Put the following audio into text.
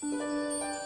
Música